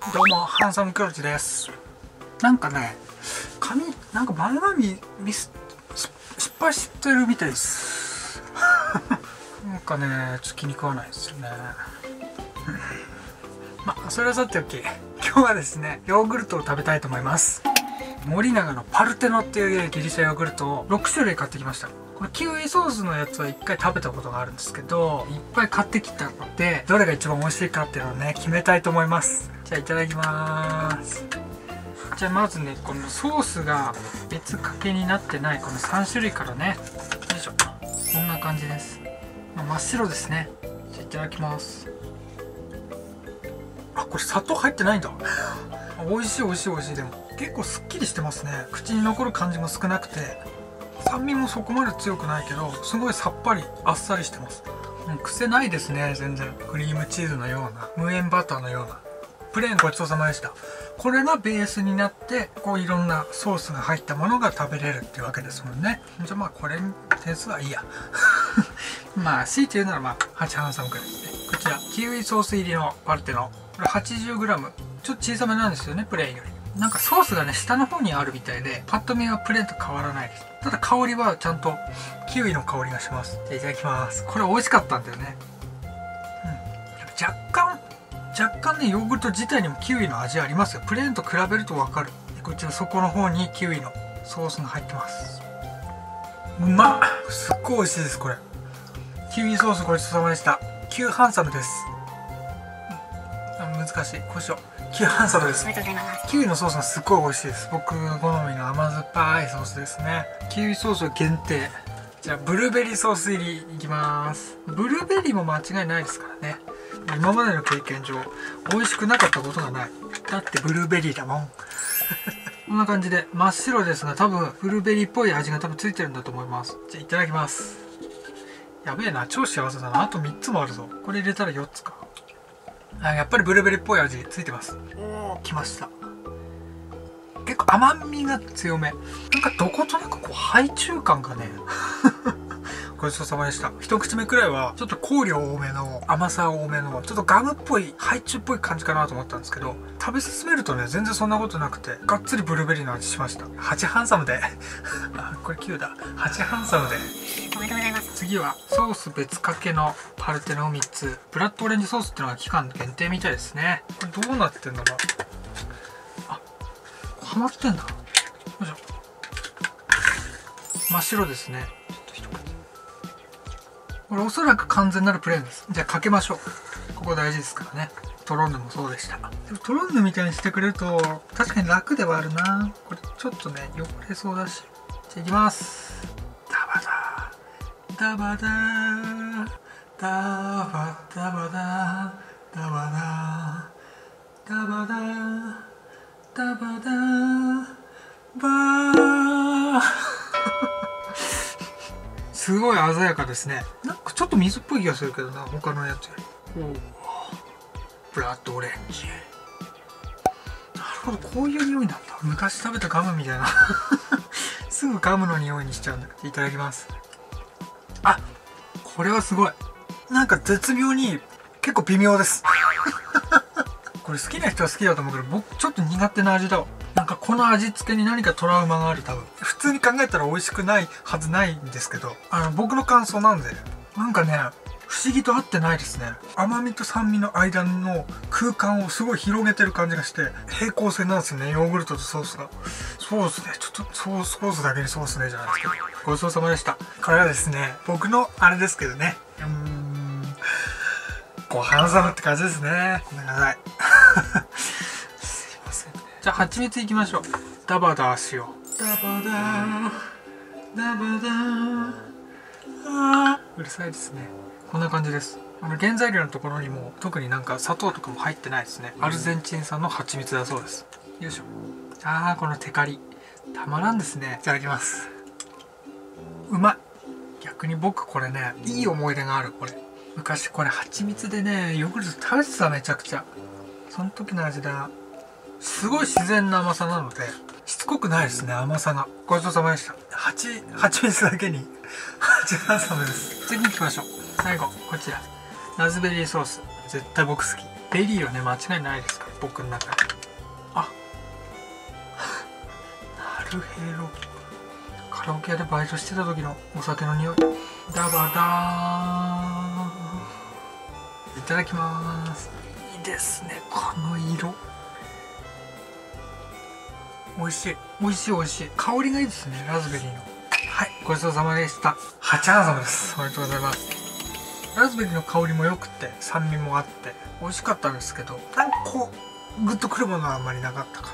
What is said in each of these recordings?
どうもハンサムクロチです。なんかね髪なんか前髪ミス失敗してるみたいです。なんかねちょっと気に食わないですよね。まあそれはさておき今日はですねヨーグルトを食べたいと思います。森永のパルテノっていうギリシャヨーグルトを6種類買ってきました。これキウイソースのやつは1回食べたことがあるんですけどいっぱい買ってきたのでどれが一番美味しいかっていうのをね決めたいと思います。じゃあいただきます。じゃあまずねこのソースが別かけになってないこの3種類からね。よいしょ。こんな感じです、まあ、真っ白ですね。じゃあいただきます。あこれ砂糖入ってないんだ。美味しい美味しい美味しい。でも結構すっきりしてますね。口に残る感じも少なくて。酸味もそこまで強くないけどすごいさっぱりあっさりしてます。う、癖ないですね全然。クリームチーズのような無塩バターのような。プレーンごちそうさまでした。これがベースになってこういろんなソースが入ったものが食べれるっていうわけですもんね。じゃあまあこれに点数はいいやまあ強いて言うならまあ8半3くらいですね。こちらキウイソース入りのパルテの。これ 80g ちょっと小さめなんですよねプレーンより。なんかソースがね下の方にあるみたいでパッと見はプレーンと変わらないです。ただ香りはちゃんとキウイの香りがします。じゃあいただきます。これ美味しかったんだよね。うん。若干若干ねヨーグルト自体にもキウイの味ありますよ。プレーンと比べると分かる。こちら底の方にキウイのソースが入ってます。うまっ！すっごい美味しいですこれ。キウイソースごちそうさまでした。キューハンサムです、うん、難しい。こうしよう。キューハンサムです。キウイのソースがすっごい美味しいです。僕好みの甘酸っぱいソースですね。キウイソース限定。じゃあブルーベリーソース入りいきます。ブルーベリーも間違いないですからね今までの経験上美味しくなかったことがない。だってブルーベリーだもん。こんな感じで真っ白ですが多分ブルーベリーっぽい味が多分ついてるんだと思います。じゃあいただきます。やべえな超幸せだな。あと3つもあるぞ。これ入れたら4つか。あやっぱりブルーベリーっぽい味ついてます。おお来ました。結構甘みが強め。なんかどことなくこうハイチュウ感がねごちそうさまでした。一口目くらいは、ちょっと香料多めの、甘さ多めの、ちょっとガムっぽい、ハイチュウっぽい感じかなと思ったんですけど、食べ進めるとね、全然そんなことなくて、がっつりブルーベリーの味しました。8ハンサムで あ、これ9だ。8ハンサムで。おめでとうございます。次は、ソース別かけのパルテノ3つ。ブラッドオレンジソースっていうのが期間限定みたいですね。これどうなってんだろう。あ、はまってんだ。よいしょ。真っ白ですね。これおそらく完全なるプレーンです。じゃあかけましょう。ここ大事ですからね。トロンヌもそうでした。でもトロンヌみたいにしてくれると確かに楽ではあるな。これちょっとね汚れそうだし。じゃあいきます。ダバダ。ダバダ。ダバダバダ。ダバダ。ダバダ。ダバダ。バー。すごい鮮やかですね。なんかちょっと水っぽい気がするけどな他のやつより。ブラッドオレンジ。なるほどこういう匂いなんだ。昔食べたガムみたいな。すぐガムの匂いにしちゃうんだ。いただきます。あこれはすごい。なんか絶妙に結構微妙です。これ好きな人は好きだと思うけど僕ちょっと苦手な味だわなんかこの味付けに何かトラウマがある。多分。普通に考えたら美味しくないはずないんですけど。あの僕の感想なんで。なんかね不思議と合ってないですね。甘みと酸味の間の空間をすごい広げてる感じがして平行線なんですよね。ヨーグルトとソースが。ソースね。ちょっとソースソースだけにソースね。じゃないですか。ごちそうさまでした。これはですね僕のあれですけどね。うーん。ご飯サムって感じですね。ごめんなさい。じゃあ蜂蜜いきましょう。ダバダしよう。ダバダダバダあうるさいですね。こんな感じです。あの原材料のところにも特になんか砂糖とかも入ってないですね。アルゼンチン産の蜂蜜だそうです。よいしょ。あーこのテカリ。たまらんですね。いただきます。うまい。逆に僕これねいい思い出があるこれ。昔これ蜂蜜でねヨーグルト食べてためちゃくちゃ。その時の味だすごい自然な甘さなのでしつこくないですね甘さが。ごちそうさまでした。蜂蜂蜜だけに。蜂ハサムです。次行きましょう。最後こちら。ラズベリーソース。絶対僕好き。ベリーはね間違いないですから僕の中で。あなるへろ。カラオケ屋でバイトしてた時のお酒の匂い。ダバダーいただきます。いいですねこの色。美味しい。美味しい美味しい。香りがいいですね。ラズベリーの。はい。ごちそうさまでした。ハチャーザムです。おめでとうございます。ラズベリーの香りも良くて酸味もあって美味しかったんですけどなんかこうグッとくるものはあんまりなかったかな。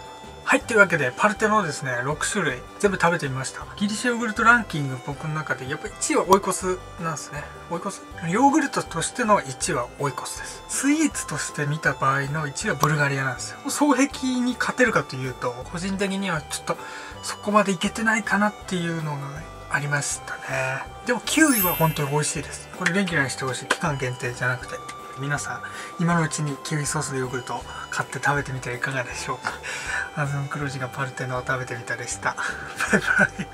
はいというわけでパルテのですね。6種類。全部食べてみました。ギリシャヨーグルトランキング僕の中でやっぱ1位は追い越すなんですね。追い越すヨーグルトとしての1位は追い越すです。スイーツとして見た場合の1位はブルガリアなんですよ。双璧に勝てるかというと個人的にはちょっとそこまでいけてないかなっていうのがねありましたね。でもキウイは本当に美味しいです。これ元気にしてほしい。期間限定じゃなくて。皆さん今のうちにキウイソースでヨーグルトを買って食べてみてはいかがでしょうか。アズンクロジがパルテノを食べてみたでした。バイバイ。